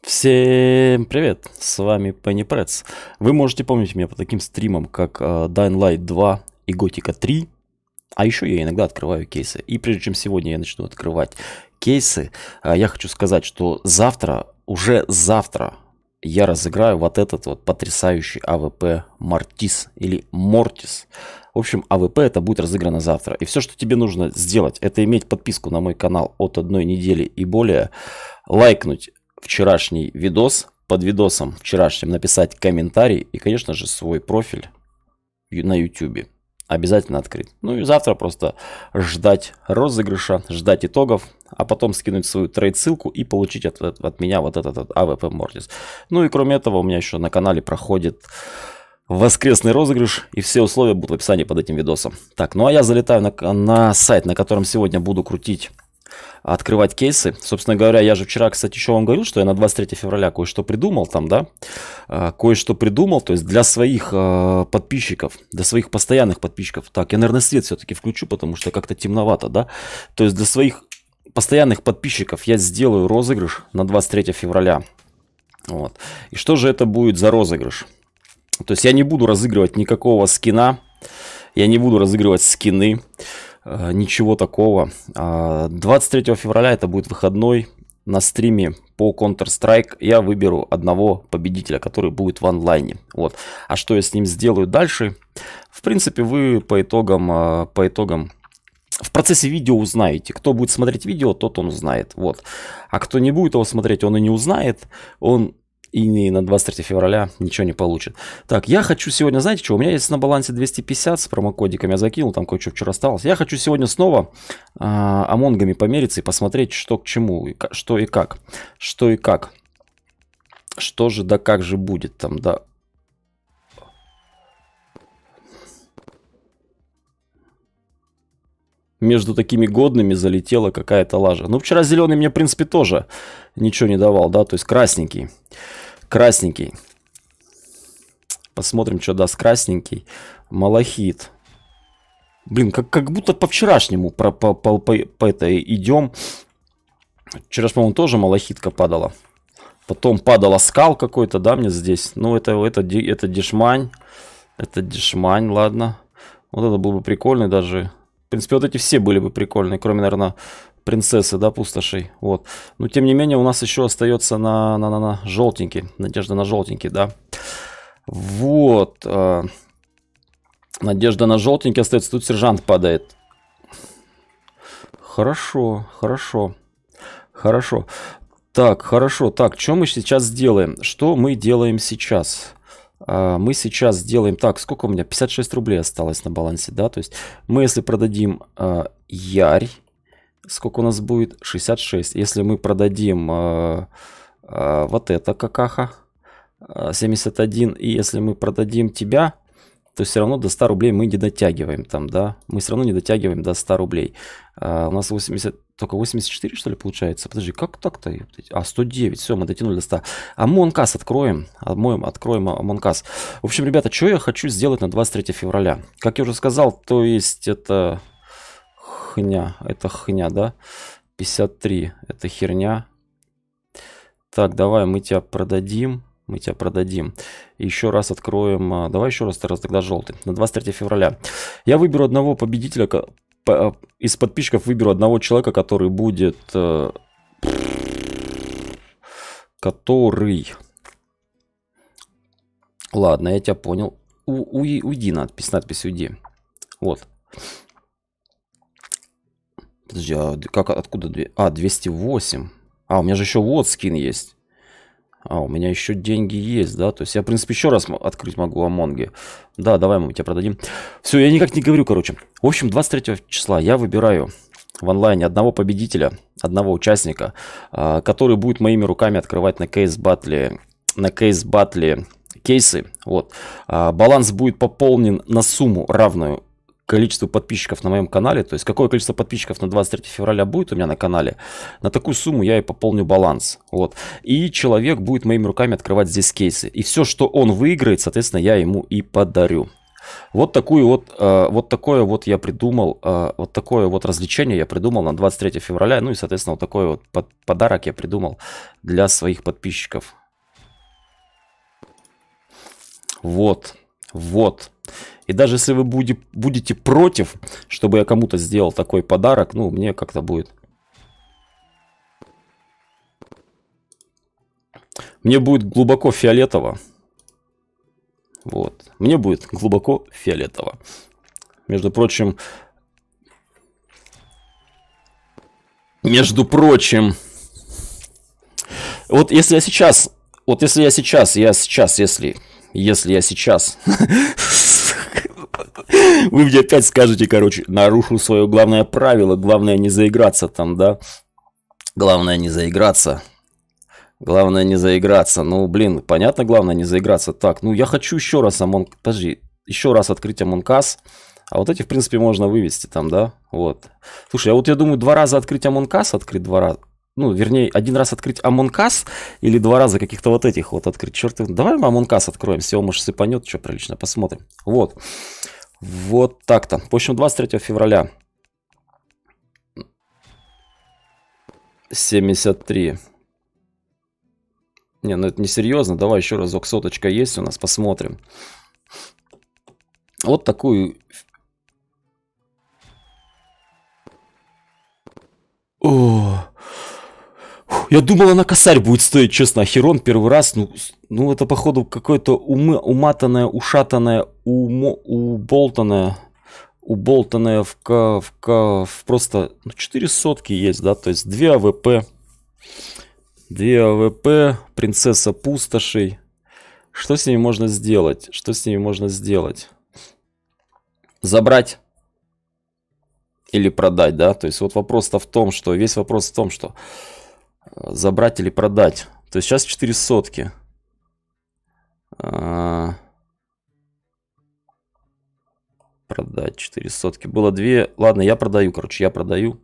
Всем привет, с вами Penny Press. Вы можете помнить меня по таким стримам, как uh, Dying Light 2 и Готика 3, а еще я иногда открываю кейсы. И прежде чем сегодня я начну открывать кейсы, uh, я хочу сказать, что завтра, уже завтра, я разыграю вот этот вот потрясающий АВП Martis или Mortis. В общем, АВП это будет разыграно завтра. И все, что тебе нужно сделать, это иметь подписку на мой канал от одной недели и более, лайкнуть вчерашний видос, под видосом вчерашним написать комментарий и, конечно же, свой профиль на YouTube. Обязательно открыть. Ну и завтра просто ждать розыгрыша, ждать итогов, а потом скинуть свою трейд-ссылку и получить от, от, от меня вот этот, этот AVP Mortis. Ну и кроме этого у меня еще на канале проходит воскресный розыгрыш, и все условия будут в описании под этим видосом. Так, ну а я залетаю на, на сайт, на котором сегодня буду крутить открывать кейсы. Собственно говоря, я же вчера, кстати, еще вам говорил, что я на 23 февраля кое-что придумал там, да, а, кое-что придумал, то есть для своих э, подписчиков, для своих постоянных подписчиков. Так, я, наверное, свет все-таки включу, потому что как-то темновато, да. То есть для своих постоянных подписчиков я сделаю розыгрыш на 23 февраля. Вот. И что же это будет за розыгрыш? То есть я не буду разыгрывать никакого скина, я не буду разыгрывать скины. Э, ничего такого. 23 а, февраля это будет выходной. На стриме по Counter-Strike я выберу одного победителя, который будет в онлайне. Вот. А что я с ним сделаю дальше? В принципе, вы по итогам, а, по итогам в процессе видео узнаете. Кто будет смотреть видео, тот он узнает. Вот. А кто не будет его смотреть, он и не узнает. Он и на 23 февраля ничего не получит. Так, я хочу сегодня, знаете что, у меня есть на балансе 250 с промокодиком, я закинул, там кое-что вчера осталось. Я хочу сегодня снова а, амонгами помериться и посмотреть, что к чему, и, что и как. Что и как. Что же да как же будет там, да. между такими годными залетела какая-то лажа. Ну, вчера зеленый мне, в принципе, тоже ничего не давал, да, то есть красненький. Красненький. Посмотрим, что даст красненький. Малахит. Блин, как, как будто по вчерашнему по, по, по, по, по это идем. Вчера, по-моему, тоже малахитка падала. Потом падала скал какой-то, да, мне здесь. Ну, это, это, это дешмань. Это дешмань, ладно. Вот это был бы прикольный даже. В принципе, вот эти все были бы прикольные, кроме, наверное, принцессы, да, пустошей. Вот. Но тем не менее у нас еще остается на, на, на, на желтенький. Надежда на желтенький, да. Вот. Э, надежда на желтенький остается. Тут сержант падает. Хорошо, хорошо. Хорошо. Так, хорошо. Так, что мы сейчас сделаем? Что мы делаем сейчас? Uh, мы сейчас сделаем... Так, сколько у меня? 56 рублей осталось на балансе, да? То есть мы, если продадим uh, Ярь, сколько у нас будет? 66. Если мы продадим э, э, вот это какаха, 71, э, и если мы продадим тебя, то все равно до 100 рублей мы не дотягиваем там, да, мы все равно не дотягиваем до 100 рублей. А, у нас 80, только 84, что ли, получается? Подожди, как так-то? А, 109, все, мы дотянули до 100. А Монкас откроем, отмоем, откроем Монкас. В общем, ребята, что я хочу сделать на 23 февраля? Как я уже сказал, то есть это хня. Это хня, да? 53. Это херня. Так, давай мы тебя продадим. Мы тебя продадим. Еще раз откроем. А, давай еще раз тогда желтый. На 23 февраля. Я выберу одного победителя. А, из подписчиков выберу одного человека, который будет... Э, который... Ладно, я тебя понял. У, у, уйди надпись, надпись уйди. Вот. Подожди, а как, откуда? А, 208. А, у меня же еще вот скин есть. А, у меня еще деньги есть, да? То есть я, в принципе, еще раз открыть могу Амонги. Да, давай мы тебя продадим. Все, я никак не говорю, короче. В общем, 23 числа я выбираю в онлайне одного победителя, одного участника, а, который будет моими руками открывать на кейс батле, на кейс батле кейсы. Вот. А, баланс будет пополнен на сумму равную количеству подписчиков на моем канале, то есть какое количество подписчиков на 23 февраля будет у меня на канале, на такую сумму я и пополню баланс. Вот. И человек будет моими руками открывать здесь кейсы. И все, что он выиграет, соответственно, я ему и подарю. Вот такую вот, э, вот такое вот я придумал, э, вот такое вот развлечение я придумал на 23 февраля. Ну и, соответственно, вот такой вот под, подарок я придумал для своих подписчиков. Вот, вот. И даже если вы будете, против, чтобы я кому-то сделал такой подарок, ну, мне как-то будет... Мне будет глубоко фиолетово. Вот. Мне будет глубоко фиолетово. Между прочим, между прочим, вот если я сейчас, вот если я сейчас, я сейчас, если, если я сейчас, вы мне опять скажете, короче, нарушу свое главное правило, главное не заиграться там, да, главное не заиграться, Главное не заиграться. Ну, блин, понятно, главное не заиграться. Так, ну я хочу еще раз Амон... Подожди, еще раз открыть Амонкас. А вот эти, в принципе, можно вывести там, да? Вот. Слушай, а вот я думаю, два раза открыть Амонкас, открыть два раза. Ну, вернее, один раз открыть Амонкас или два раза каких-то вот этих вот открыть. Черт, давай мы Амонкас откроем. Все, может, сыпанет, что прилично, посмотрим. Вот. Вот так-то. В общем, 23 февраля. 73. Не, ну это не серьезно. Давай еще разок. Соточка есть у нас, посмотрим. Вот такую... О, я думал, она косарь будет стоить, честно, Acheron первый раз. Ну, ну это, походу, какое-то умы, уматанное, ушатанное, умо, уболтанное, уболтанное в, в, в, в просто... Ну, 4 сотки есть, да, то есть 2 АВП. Две АВП, принцесса пустошей. Что с ними можно сделать? Что с ними можно сделать? Забрать или продать, да? То есть вот вопрос-то в том, что... Весь вопрос в том, что забрать или продать. То есть сейчас 4 сотки. А... Продать 4 сотки. Было 2. Ладно, я продаю, короче, я продаю.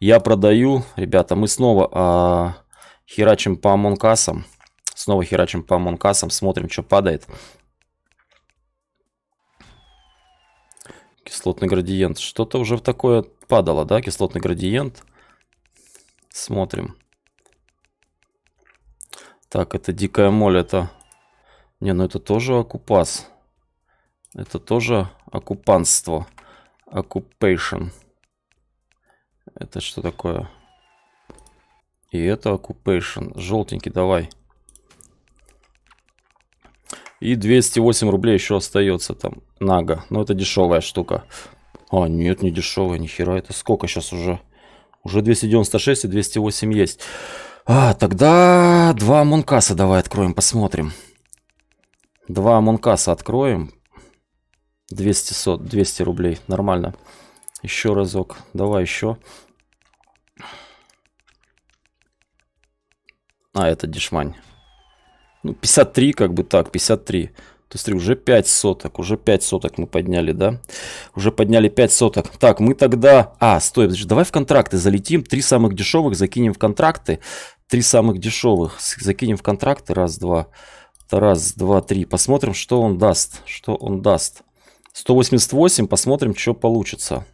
Я продаю. Ребята, мы снова... А Херачим по Амонкасам. Снова херачим по Амонкасам. Смотрим, что падает. Кислотный градиент. Что-то уже в такое падало, да? Кислотный градиент. Смотрим. Так, это дикая моль. Это... Не, ну это тоже оккупас. Это тоже оккупанство. Occupation. Это что такое? И это Occupation. Желтенький, давай. И 208 рублей еще остается там. Нага. Но это дешевая штука. А, нет, не дешевая, нихера. Это сколько сейчас уже? Уже 296 и 208 есть. А, тогда два Монкаса давай откроем, посмотрим. Два Монкаса откроем. 200, 200 рублей, нормально. Еще разок, давай еще. А, это дешмань. Ну, 53, как бы так, 53. То есть, уже 5 соток, уже 5 соток мы подняли, да? Уже подняли 5 соток. Так, мы тогда... А, стой, подожди, давай в контракты залетим. Три самых дешевых закинем в контракты. Три самых дешевых закинем в контракты. Раз, два. Раз, два, три. Посмотрим, что он даст. Что он даст. 188, посмотрим, что получится.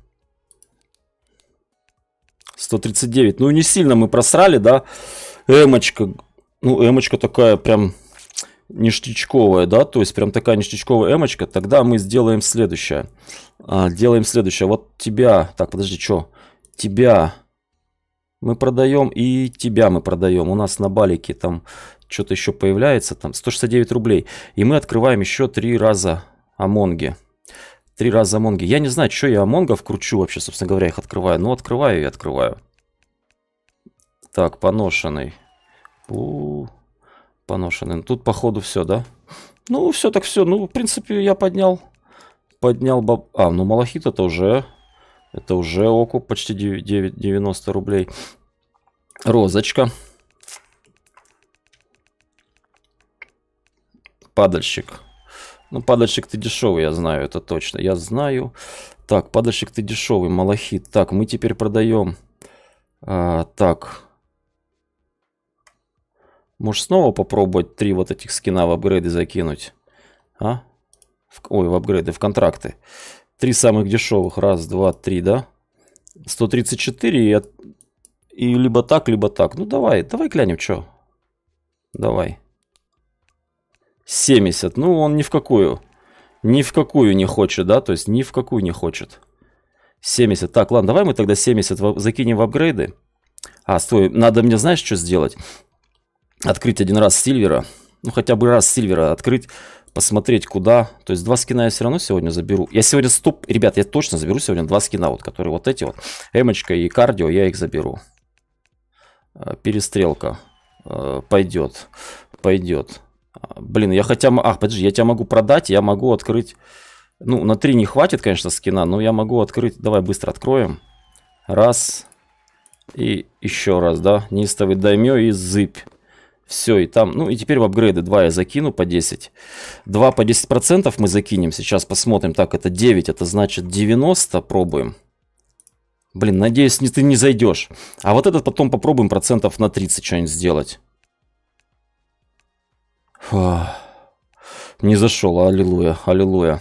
139. Ну, не сильно мы просрали, да? эмочка, ну, эмочка такая прям ништячковая, да, то есть прям такая ништячковая эмочка, тогда мы сделаем следующее. А, делаем следующее. Вот тебя, так, подожди, что? Тебя мы продаем и тебя мы продаем. У нас на балике там что-то еще появляется, там 169 рублей. И мы открываем еще три раза Амонги. Три раза Амонги. Я не знаю, что я Амонгов кручу вообще, собственно говоря, их открываю. Но открываю и открываю. Так, поношенный. У, поношенный. Тут, походу, все, да? Ну, все так все. Ну, в принципе, я поднял. Поднял баб... А, ну, малахит это уже... Это уже окуп почти 9, 90 рублей. Розочка. Падальщик. Ну, падальщик ты дешевый, я знаю, это точно. Я знаю. Так, падальщик ты дешевый, малахит. Так, мы теперь продаем. А, так, может снова попробовать три вот этих скина в апгрейды закинуть? А? В, ой, в апгрейды, в контракты. Три самых дешевых. Раз, два, три, да? 134 и, и либо так, либо так. Ну давай, давай глянем, что. Давай. 70. Ну, он ни в какую. Ни в какую не хочет, да? То есть ни в какую не хочет. 70. Так, ладно, давай мы тогда 70 в, закинем в апгрейды. А, стой, надо мне, знаешь, что сделать? Открыть один раз Сильвера. Ну, хотя бы раз Сильвера открыть, посмотреть, куда. То есть два скина я все равно сегодня заберу. Я сегодня стоп... Ребят, я точно заберу сегодня два скина, вот, которые вот эти вот. Эмочка и кардио, я их заберу. А, перестрелка. А, пойдет. Пойдет. Блин, я хотя... А, подожди, я тебя могу продать, я могу открыть... Ну, на 3 не хватит, конечно, скина, но я могу открыть... Давай быстро откроем. Раз. И еще раз, да. Нистовый даймё и зыбь. Все, и там... Ну, и теперь в апгрейды 2 я закину по 10. 2 по 10% мы закинем. Сейчас посмотрим. Так, это 9, это значит 90. Пробуем. Блин, надеюсь, не, ты не зайдешь. А вот этот потом попробуем процентов на 30 что-нибудь сделать. Фу. Не зашел, аллилуйя, аллилуйя.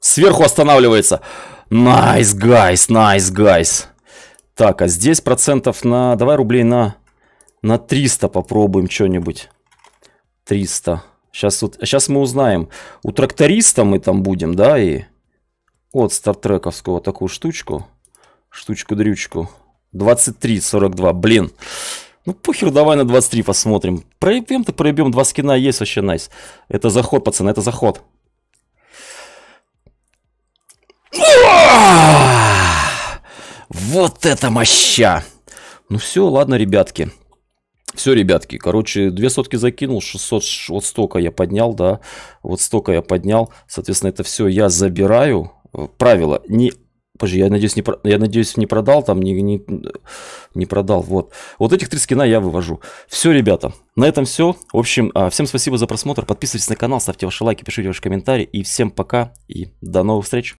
Сверху останавливается. Nice, guys, nice, guys. Так, а здесь процентов на... Давай рублей на... На 300 попробуем что-нибудь. 300. Сейчас, вот, сейчас мы узнаем. У тракториста мы там будем, да, и... Вот StatTrak овского такую штучку. Штучку-дрючку. 23-42, блин. Ну, похер, давай на 23 посмотрим. Проебем то проебем, два скина есть вообще nice. Это заход, пацаны, это заход. Вот это моща! Ну все, ладно, ребятки. Все, ребятки, короче, две сотки закинул, 600, вот столько я поднял, да, вот столько я поднял, соответственно, это все я забираю. Правило, не Подожди, я надеюсь, не, я надеюсь, не продал там, не, не, не продал, вот. Вот этих три скина я вывожу. Все, ребята, на этом все. В общем, а, всем спасибо за просмотр, подписывайтесь на канал, ставьте ваши лайки, пишите ваши комментарии, и всем пока, и до новых встреч.